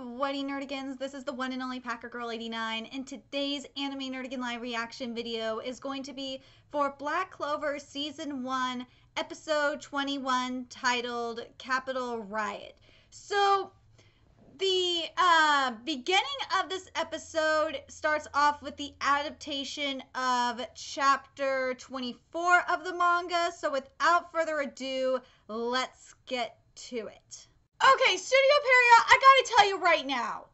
Whitey Nerdigans, this is the one and only Packer Girl 89, and today's Anime Nerdigan Live reaction video is going to be for Black Clover Season 1, Episode 21, titled Capital Riot. So, the uh, beginning of this episode starts off with the adaptation of chapter 24 of the manga, so without further ado, let's get to it. Okay, Studio Pierrot, I gotta tell you right now.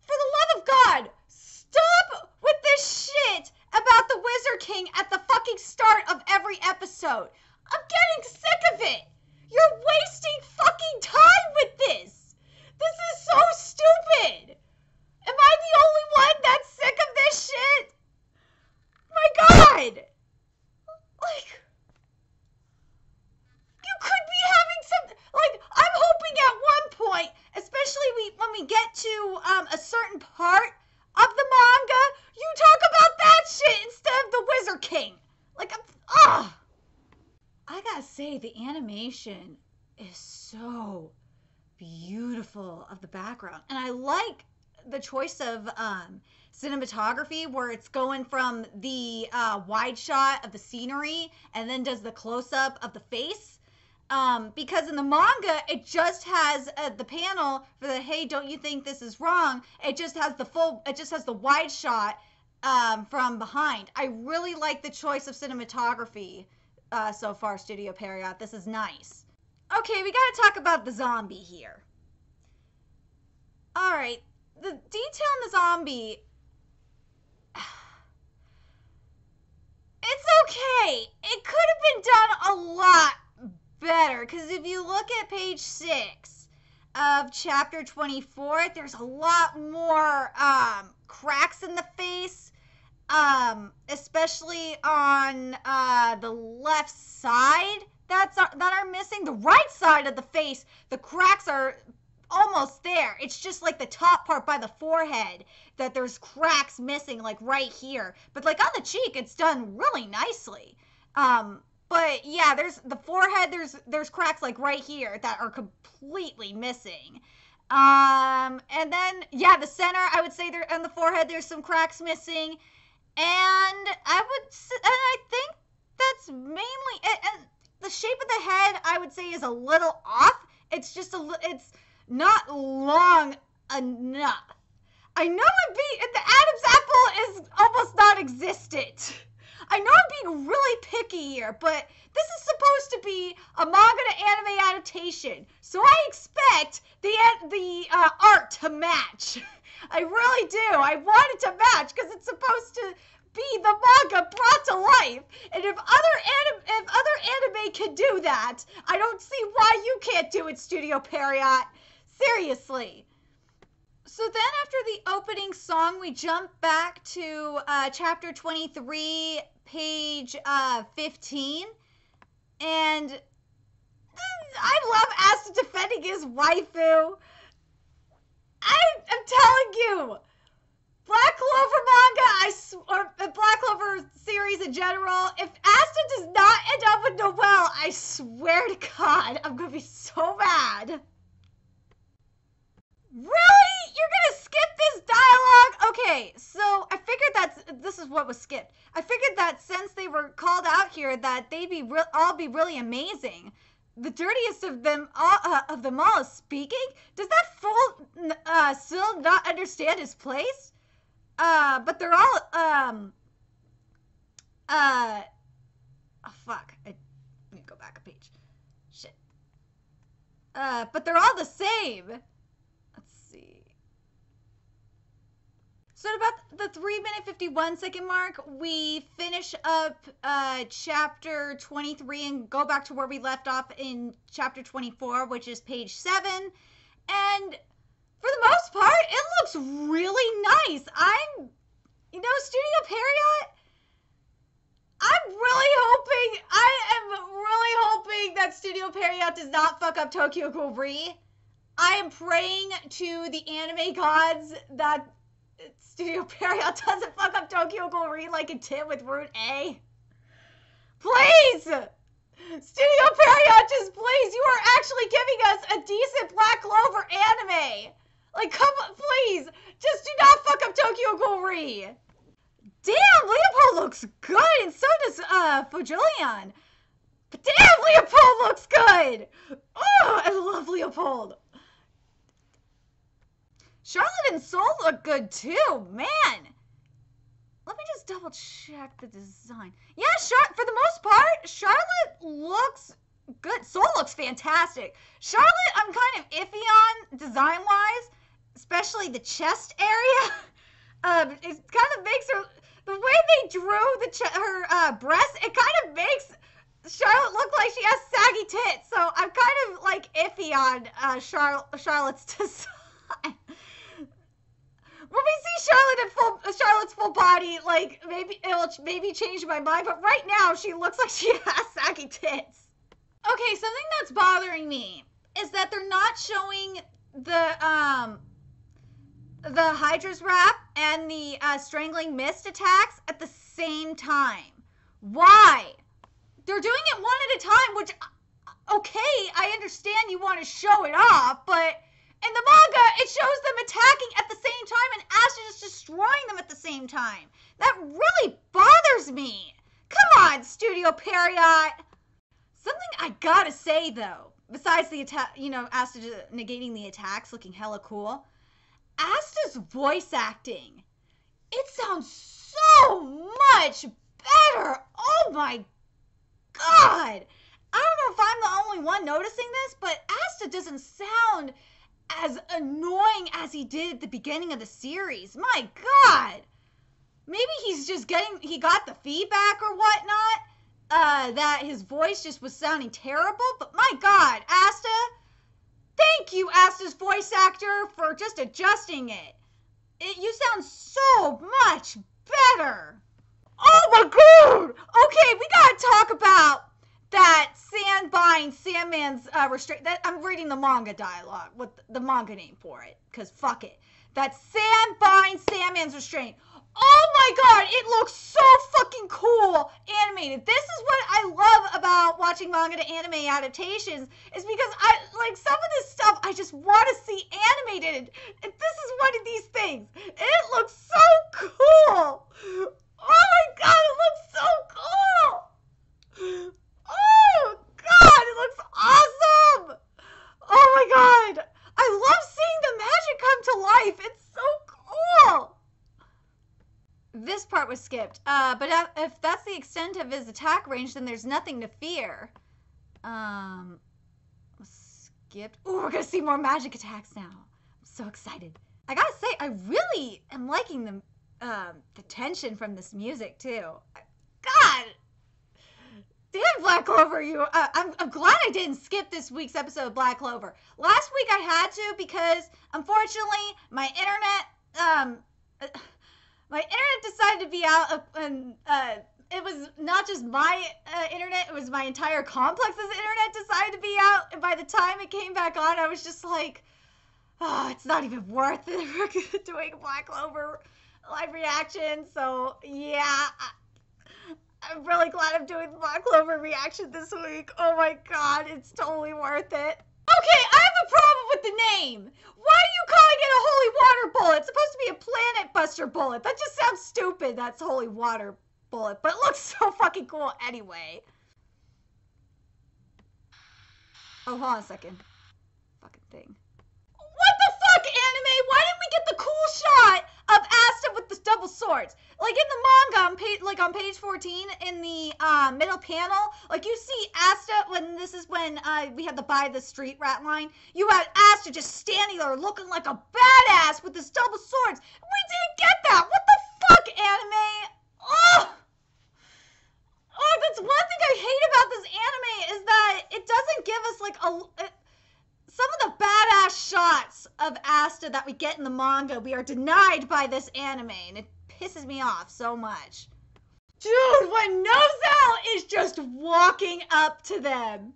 For the love of God, stop with this shit about the Wizard King at the fucking start of every episode. I'm getting sick of it. You're wasting fucking time with this. This is so stupid. Am I the only one that's sick of this shit? My God. Like, you could be having some like i'm hoping at one point especially we when we get to um, a certain part of the manga you talk about that shit instead of the wizard king like ah i gotta say the is so beautiful of the background. And i like the choice of um, cinematography where it's going from the uh, wide shot of the scenery and then does the close up of the face. Um, because in the manga it just has uh, the panel for the hey don't you think this is wrong? It just has the full it just has the wide shot um, from behind. I really like the choice of cinematography uh, so far studio Pierrot. this is nice. Okay we gotta talk about the zombie here. All right the detail in the zombie. It's okay. It could have been done a lot better because if you look at page six of chapter 24 there's a lot more um, cracks in the face um, especially on uh, the left side that's that are missing the right side of the face the cracks are almost there it's just like the top part by the forehead that there's cracks missing like right here but like on the cheek it's done really nicely um but yeah, there's the forehead. There's there's cracks like right here that are completely missing. Um, and then yeah, the center. I would say there on the forehead. There's some cracks missing, and I would and I think that's mainly and the shape of the head. I would say is a little off. It's just a it's not long enough. I know it be the Adam's apple is almost non-existent. I know I'm being really picky here, but this is supposed to be a manga to anime adaptation, so I expect the the uh, art to match. I really do. I want it to match because it's supposed to be the manga brought to life. And if other anim- if other anime can do that, I don't see why you can't do it, Studio Pierrot. Seriously. So then, after the opening song, we jump back to uh, chapter 23, page uh, 15. And I love Asta defending his waifu. I am telling you, Black Clover manga, I or the Black Clover series in general, if Asta does not end up with Noelle, I swear to God, I'm gonna be so mad. Really? You're gonna skip this dialogue? Okay, so I figured that's this is what was skipped. I figured that since they were called out here, that they'd be re- all be really amazing. The dirtiest of them all uh, of them all is speaking. Does that fool uh, still not understand his place? Uh, but they're all um uh oh fuck. I, let me go back a page. Shit. Uh, but they're all the same. So at about the 3 minute 51 second mark, we finish up uh, chapter 23 and go back to where we left off in chapter 24, which is page 7. And for the most part, it looks really nice. I'm, you know, Studio Pierrot, I'm really hoping, I am really hoping that Studio Pierrot does not fuck up Tokyo Ghoul. I am praying to the anime gods that Studio Pierrot doesn't fuck up Tokyo Ghoul Re like it did with Root A. Please! Studio Pierrot, just please, you are actually giving us a decent Black Clover anime. Like, come on, please. Just do not fuck up Tokyo Ghoul Re. Damn, Leopold looks good, and so does uh Fuegoleon. But damn, Leopold looks good. Oh, I love Leopold. Charlotte and Sol look good too, man. Let me just double check the design. Yeah, Char- for the most part, Charlotte looks good. Sol looks fantastic. Charlotte, I'm kind of iffy on design wise, especially the chest area. um, it kind of makes her the way they drew the her uh, breast. It kind of makes Charlotte look like she has saggy tits. So I'm kind of like iffy on uh, Char- Charlotte's design when we see Charlotte in full Charlotte's full body, like maybe it'll maybe change my mind. But right now, she looks like she has saggy tits. Okay, something that's bothering me is that they're not showing the um the Hydra's wrap and the uh, strangling mist attacks at the same time. Why? They're doing it one at a time, which okay, I understand you want to show it off, but in the manga, it shows them attacking at the just destroying them at the same time. That really bothers me. Come on, Studio Pierrot. Something I gotta say though, besides the attack, you know, Asta negating the attacks, looking hella cool. Asta's voice acting, it sounds so much better. Oh my god. I don't know if I'm the only one noticing this, but Asta doesn't sound as annoying as he did at the beginning of the series. My God. Maybe he's just getting, he got the feedback or whatnot, uh, that his voice just was sounding terrible. But my God, Asta, thank you, Asta's voice actor, for just adjusting it. it you sound so much better. Oh my God. Okay, we got to talk about that Sand Sandbind Sandman's uh, restrict. That I'm reading the manga dialogue with the manga name for it, cause fuck it. That Sand Sandbind Sandman's restraint. Oh my god, it looks so fucking cool animated. This is what I love about watching manga to anime adaptations is because I like some of this stuff I just want to see animated. And this is one of these things. It looks so cool. Oh my god, it looks so cool. Oh God, it looks awesome! Oh my God, I love seeing the magic come to life. It's so cool. This part was skipped, uh, but if that's the extent of his attack range, then there's nothing to fear. Um, skipped. Ooh, we're gonna see more magic attacks now. I'm so excited. I gotta say, I really am liking the um, the tension from this music too. God, Damn, Black Clover, you. Uh, I'm, I'm glad I didn't skip this week's episode of Black Clover. Last week I had to because, unfortunately, my internet, um, my internet decided to be out, uh, and uh, it was not just my uh, internet; it was my entire complex's internet decided to be out. And by the time it came back on, I was just like, oh, it's not even worth it doing Black Clover live reaction. So yeah. I, I'm really glad I'm doing the Black Clover reaction this week. Oh my god, it's totally worth it. Okay, I have a problem with the name. Why are you calling it a holy water bullet? It's supposed to be a planet buster bullet. That just sounds stupid. That's holy water bullet, but looks so fucking cool anyway. Oh, hold on a second. Fucking thing. What the fuck, anime? Why didn't we get the cool shot of Asta with the double swords? Like in the manga, on page, like on page 14 in the uh, middle panel, like you see Asta when this is when uh, we had the buy the street rat line. You had Asta just standing there looking like a badass with his double swords. We didn't get that. What the fuck, anime? Oh. Oh, that's one thing I hate about this anime is that it doesn't give us like a. It, some of the badass shots of Asta that we get in the manga, we are denied by this anime, and it pisses me off so much. Dude, when Nozel is just walking up to them,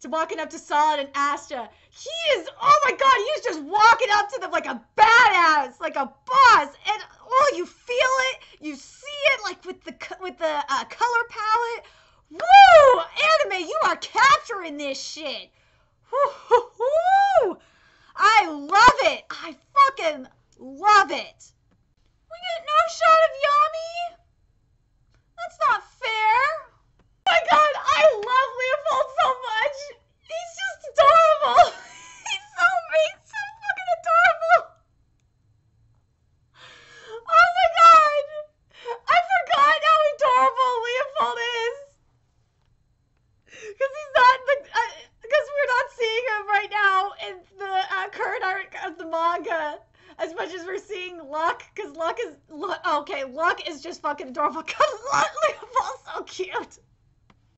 to walking up to Solid and Asta, he is, oh my god, he's just walking up to them like a badass, like a boss, and oh, you feel it, you see it, like with the with the uh, color palette. Woo! Anime, you are capturing this shit. I love it. I fucking love it. We get no shot of Yami? That's not fair. Oh my god, I love Leopold so much. He's just adorable. He's so he's so fucking adorable. Oh my god. I forgot how adorable Leopold is. Because he's not the because we're not seeing him right now in the uh, current arc of the manga as much as we're seeing Luck, because Luck is Luck, okay. Luck is just fucking adorable. Cause Luck Leopold's so cute.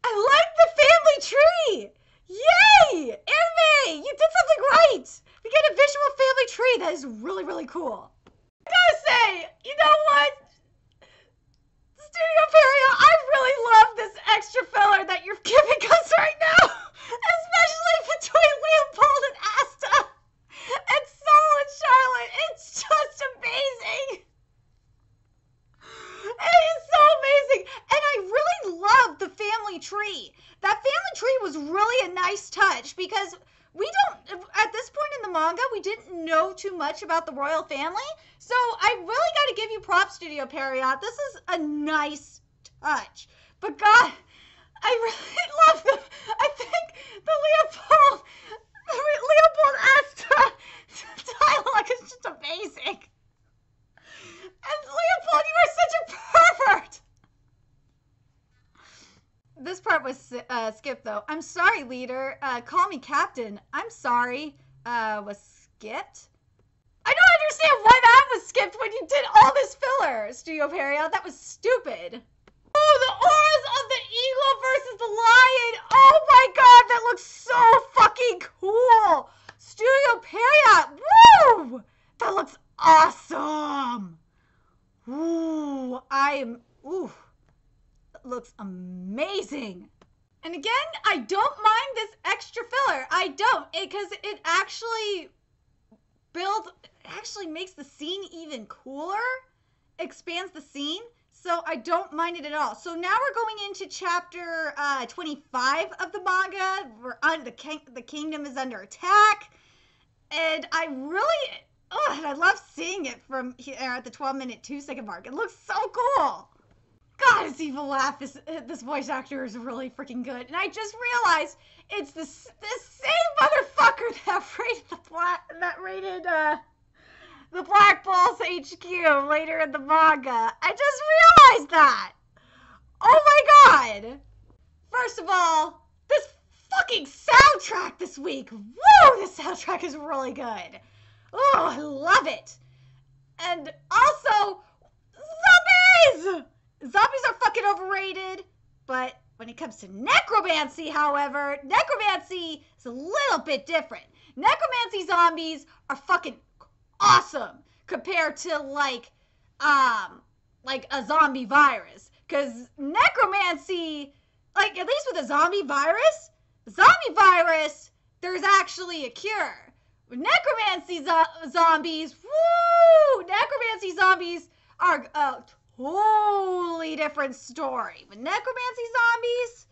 I like the family tree. Yay! Anime, you did something right. We get a visual family tree that is really really cool. I gotta say, you know what? Studio Pierrot, I really love this extra filler that you're giving us right now, especially between Leopold and Asta and Sol and Charlotte. It's just amazing. It is so amazing. And I really love the family tree. That family tree was really a nice touch because we don't, at this point in the manga, we didn't know too much about the royal family. So I really got to give you props, Studio Pierrot. This is a nice touch. But God, I really love the, I think the Leopold, Leopold Asta dialogue is just amazing. And Leopold, you are such a pervert. This part was uh, skipped though. I'm sorry, leader. Uh, call me captain. I'm sorry. Uh, was skipped. Understand why that was skipped when you did all this filler, Studio Pierrot. Oh, that was stupid. Oh, the auras of the eagle versus the lion. Oh my god, that looks so fucking cool. Studio Pierrot. Woo! That looks awesome. Ooh, I am. Ooh, that looks amazing. And again, I don't mind this extra filler. I don't, because it, it actually builds, actually makes the scene even cooler, expands the scene. So I don't mind it at all. So now we're going into chapter uh, 25 of the manga. We're on the king, the kingdom is under attack, and I really, oh, I love seeing it from here at the 12 minute two second mark. It looks so cool. God, his evil laugh. This this voice actor is really freaking good. And I just realized it's the the same motherfucker that rated the black that rated uh the Black Bulls HQ later in the manga. I just realized that. Oh my god. First of all, this fucking soundtrack this week. Woo! This soundtrack is really good. Oh, I love it. And also, zombies! Zombies are fucking overrated, but when it comes to necromancy, however, necromancy is a little bit different. Necromancy zombies are fucking awesome compared to like um like a zombie virus cuz necromancy like at least with a zombie virus, zombie virus there's actually a cure. With necromancy zo- zombies, woo! Necromancy zombies are a totally different story. With necromancy zombies,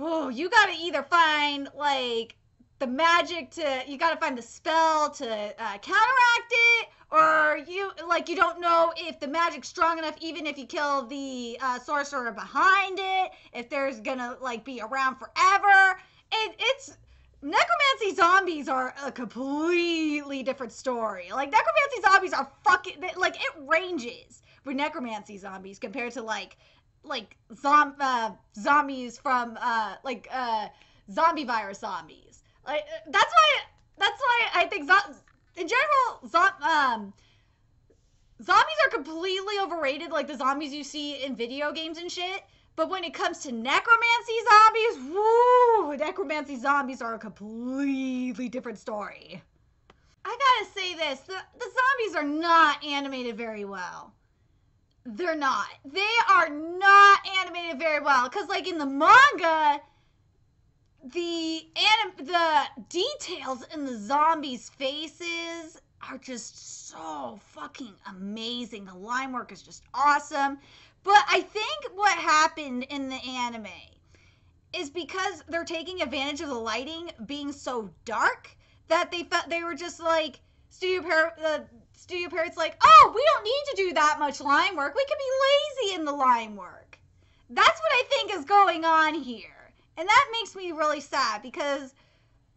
oh, you gotta either find like the magic to, you gotta find the spell to uh, counteract it, or you like you don't know if the magic's strong enough, even if you kill the uh, sorcerer behind it, if there's gonna like be around forever. It, it's necromancy zombies are a completely different story. Like necromancy zombies are fucking like it ranges with necromancy zombies compared to like like zom- uh, zombies from uh like uh zombie virus zombies. Like that's why that's why I think zo- in general zo- um zombies are completely overrated like the zombies you see in video games and shit. But when it comes to necromancy zombies, woo, necromancy zombies are a completely different story. I gotta say this the, the zombies are not animated very well. They're not. They are not animated very well. Because, like, in the manga, the anim- the details in the zombies' faces are just so fucking amazing. The line work is just awesome. But I think what happened in the anime is because they're taking advantage of the lighting being so dark that they felt they were just like Studio Par- the Studio Parrot's like, oh, we don't need to do that much line work. We can be lazy in the line work. That's what I think is going on here, and that makes me really sad because,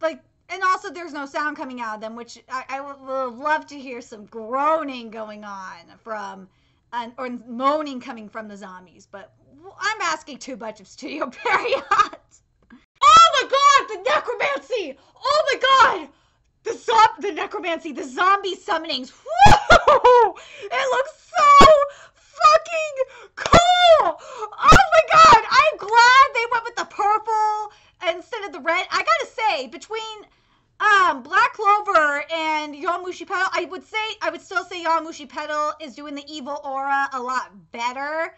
like, and also there's no sound coming out of them, which I, I would, would love to hear some groaning going on from, uh, or moaning coming from the zombies. But I'm asking too much of Studio Pierrot. Oh my god, the necromancy! Oh my god! The zo- the necromancy, the zombie summonings. Woo! It looks so fucking cool! Oh my god, I'm glad they went with the purple of the red. I gotta say, between um, Black Clover and Yowamushi Pedal, I would say I would still say Yowamushi Pedal is doing the evil aura a lot better.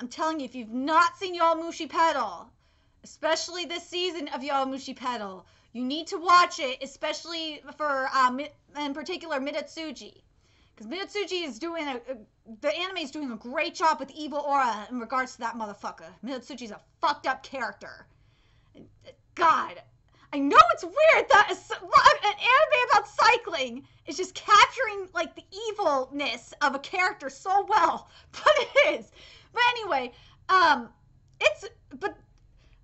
I'm telling you, if you've not seen Yowamushi Pedal, especially this season of Yowamushi Pedal. You need to watch it, especially for, um, in particular, Midousuji. Because Midousuji is doing a, the anime is doing a great job with Evil Aura in regards to that motherfucker. Midousuji's a fucked up character. God, I know it's weird that a, an anime about cycling is just capturing like the evilness of a character so well, but it is. But anyway, um, it's but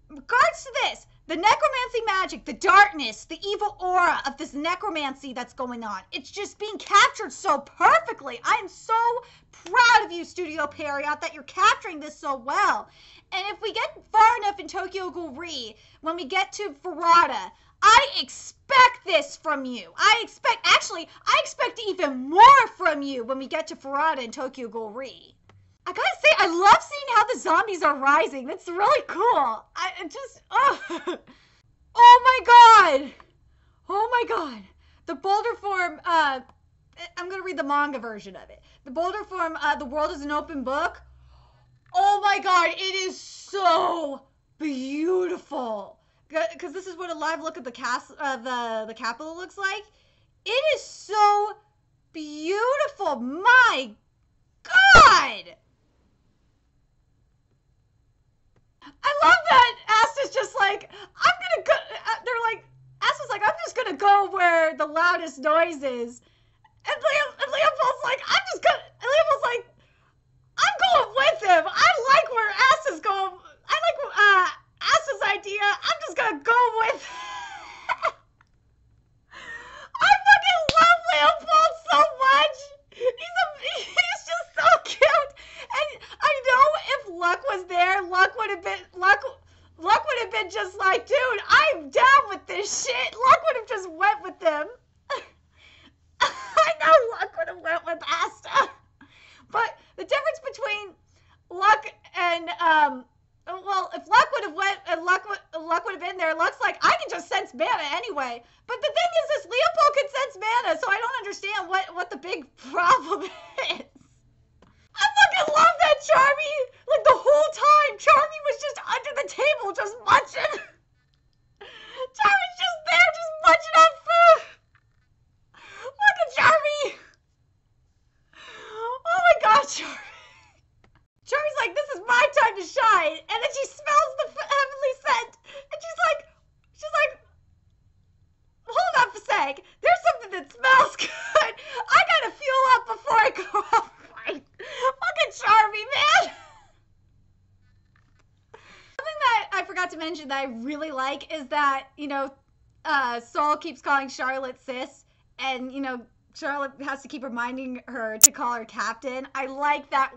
regards to this, the necromancy magic, the darkness, the evil aura of this necromancy that's going on, it's just being captured so perfectly. I am so proud of you, Studio Pierrot, that you're capturing this so well. And if we get far enough in Tokyo Ghoul Re, when we get to Furuta, I expect this from you. I expect, actually, I expect even more from you when we get to Furuta and Tokyo Ghoul Re. I gotta say, I love seeing how the zombies are rising. That's really cool. I just, oh, oh my god, oh my god. The Boulder form. Uh, I'm gonna read the manga version of it. The Boulder form. Uh, the world is an open book. Oh my god, it is so beautiful. Because this is what a live look at the cast, uh, the the capital looks like. It is so beautiful. My God. I love that Asta's just like, I'm gonna go. Uh, they're like, Asta's like, I'm just gonna go where the loudest noise is. And, Leopold's and Leopold's like, I'm just gonna. And Leopold's like, I'm going with him. I like where Asta's going. I like uh, Asta's idea. I'm just gonna go with. I fucking love Leopold so much. He's a, he's just so cute. And I know if Luck was there, Luck would have been Luck Luck would have been just like, dude, I'm down with this shit. Luck would have just went with them. I know Luck would have went with Asta. But the difference between Luck and um well, if Luck would have went and Luck would Luck would have been there, Luck's like, I can just sense mana anyway. But the thing is, this Leopold can sense mana, so I don't understand what what the big problem is. I fucking love that Charmy. Like the whole time, Charmy was just under the table, just munching. Charmy's just there, just munching on food. Look at Charmy. Oh my God, Charmy. Charmy's like, this is my time to shine. And then she smells the heavenly scent. And she's like, she's like, hold up a sec. There's something that smells good. I gotta fuel up before I go out fight. Fucking Charmy, man. Something that I forgot to that I really like is that, you know, uh, Sol keeps calling Charlotte sis. And, you know, Charlotte has to keep reminding her to call her captain. I like that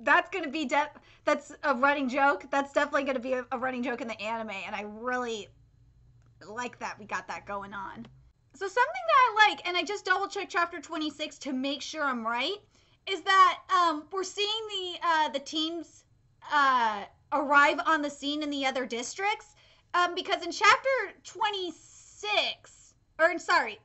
that's going to be de- that's a running joke. That's definitely going to be a, a, running joke in the anime, and I really like that we got that going on. So something that I like, and I just double checked chapter 26 to make sure I'm right, is that um, we're seeing the uh, the teams uh, arrive on the scene in the other districts, um, because in chapter 26, or sorry,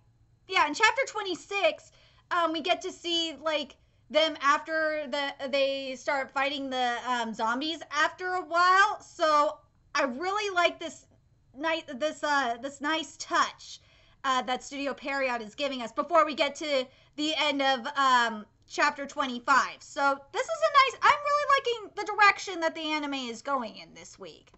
yeah, in chapter 26, um, we get to see like them after the they start fighting the um, zombies after a while. So I really like this nice this uh this nice touch uh, that Studio Pierrot is giving us before we get to the end of um, chapter 25. So this is a nice. I'm really liking the direction that the anime is going in this week.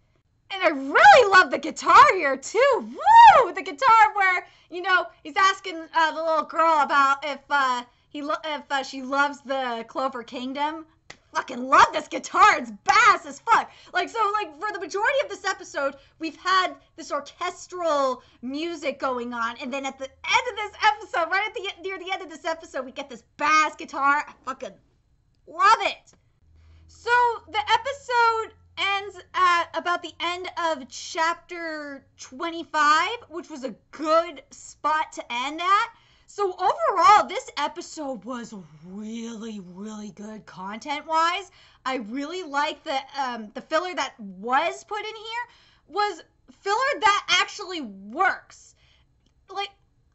and I really love the guitar here too. Woo! The guitar where you know he's asking uh, the little girl about if uh, he if uh, she loves the Clover Kingdom. Fucking love this guitar. It's bass as fuck. Like so, like for the majority of this episode, we've had this orchestral music going on, and then at the end of this episode, right at the near the end of this episode, we get this bass guitar. I fucking love it. So the episode ends at about the end of chapter 25, which was a good spot to end at. So overall, this episode was really, really good content-wise. I really like the um, the filler that was put in here was filler that actually works. Like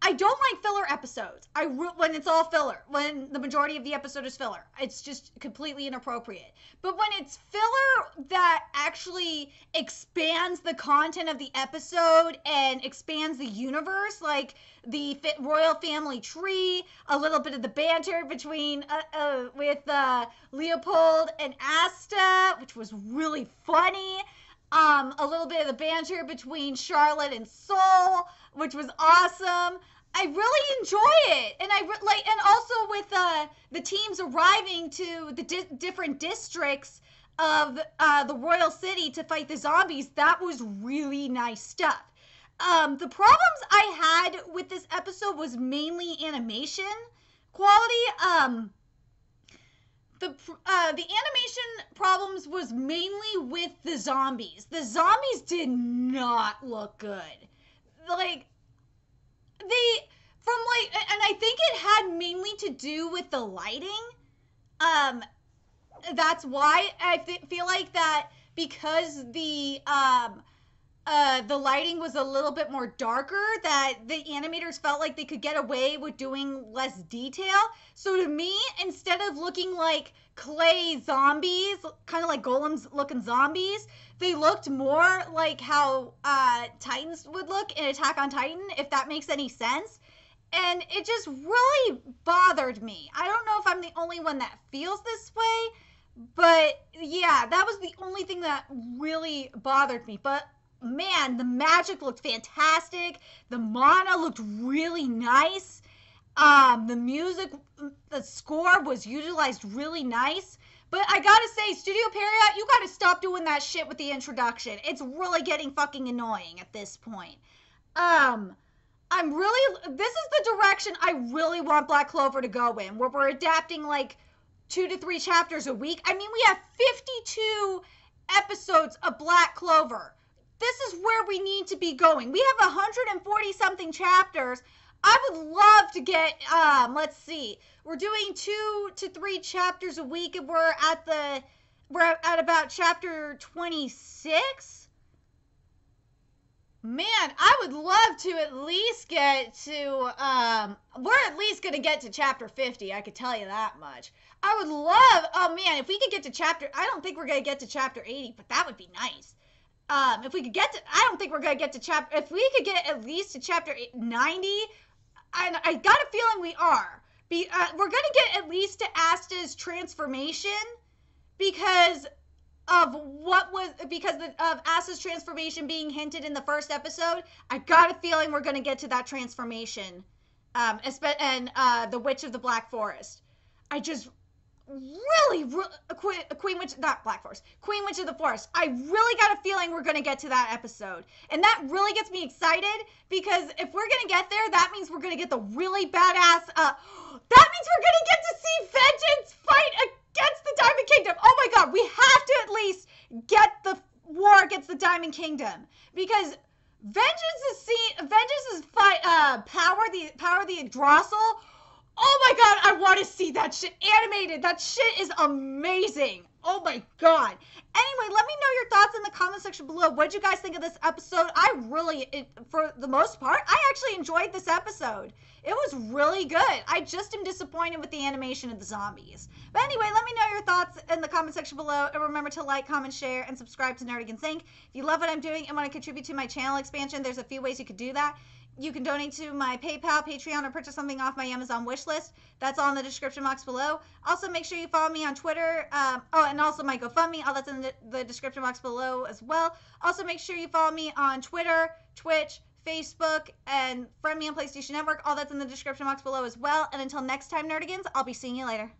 I don't like filler episodes. I re- when it's all filler, when the majority of the episode is filler. It's just completely inappropriate. But when it's filler that actually expands the content of the episode and expands the universe, like the royal family tree, a little bit of the banter between uh, uh, with uh, Leopold and Asta, which was really funny. Um, a little bit of the banter between Charlotte and Sol, which was awesome. I really enjoy it, and I like, and also with uh, the teams arriving to the di- different districts of uh, the royal city to fight the zombies. That was really nice stuff. Um, the problems I had with this episode was mainly animation quality. Um, the uh, the animation problems was mainly with the zombies. The zombies did not look good. Like they from like and I think it had mainly to do with the lighting. Um that's why I feel like that because the um uh, the lighting was a little bit more darker that the animators felt like they could get away with doing less detail. So to me instead of looking like clay zombies kind of like golems looking zombies they looked more like how uh, titans would look in attack on titan if that makes any sense. And it just really bothered me. I don't know if i'm the only one that feels this way but yeah that was the only thing that really bothered me. But man, the magic looked fantastic. The mana looked really nice. Um, the music, the score was utilized really nice. But I gotta say, Studio Pierrot, you gotta stop doing that shit with the introduction. It's really getting fucking annoying at this point. Um, I'm really, this is the direction I really want Black Clover to go in, where we're adapting like two to three chapters a week. I mean, we have 52 episodes of Black Clover this is where we need to be going. We have 140 something chapters. I would love to get um let's see. We're doing 2 to 3 chapters a week and we're at the we're at about chapter 26. Man, I would love to at least get to um we're at least going to get to chapter 50, I could tell you that much. I would love Oh man, if we could get to chapter I don't think we're going to get to chapter 80, but that would be nice um, if we could get to, I don't think we're gonna get to chapter. If we could get at least to chapter ninety, I, I got a feeling we are. Be, uh, we're gonna get at least to Asta's transformation because of what was because of Asta's transformation being hinted in the first episode. I got a feeling we're gonna get to that transformation, um, and uh, the Witch of the Black Forest. I just really, really Queen, Queen Witch, not Black Forest, Queen Witch of the Forest. I really got a feeling we're going to get to that episode. And that really gets me excited because if we're going to get there, that means we're going to get the really badass, uh, that means we're going to get to see Vangeance fight against the Diamond Kingdom. Oh my God, we have to at least get the war against the Diamond Kingdom because Vangeance is seen, Vangeance is fight, uh, power the, power the Drossel Oh my god, I want to see that shit animated. That shit is amazing. Oh my god. Anyway, let me know your thoughts in the comment section below. What did you guys think of this episode? I really, it, for the most part, I actually enjoyed this episode. It was really good. I just am disappointed with the animation of the zombies. But anyway, let me know your thoughts in the comment section below. And remember to like, comment, share, and subscribe to Nerdigans Inc. If you love what I'm doing and want to contribute to my channel expansion, there's a few ways you could do that you can donate to my PayPal, Patreon, or purchase something off my Amazon wish list. That's all in the description box below. Also, make sure you follow me on Twitter. Um, oh, and also my GoFundMe. All that's in the, the description box below as well. Also, make sure you follow me on Twitter, Twitch, Facebook, and friend me on PlayStation Network. All that's in the description box below as well. And until next time, Nerdigans, I'll be seeing you later.